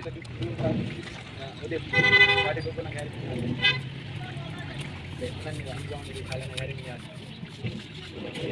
tadi tadi udah tadi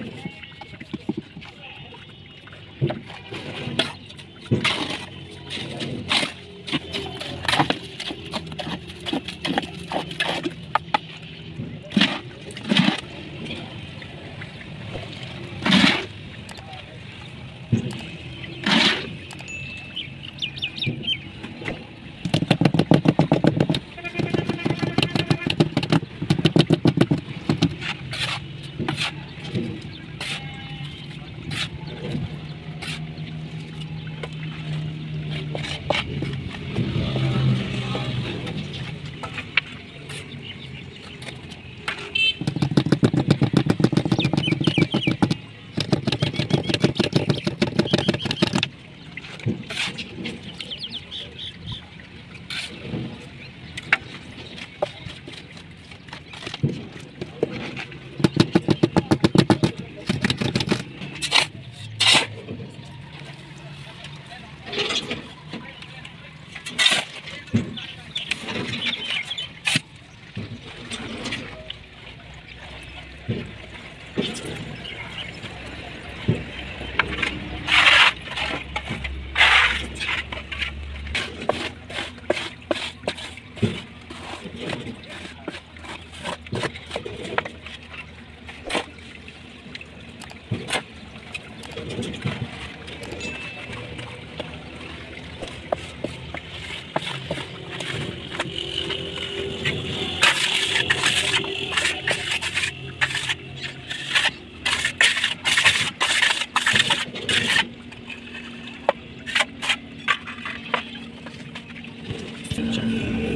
이 제.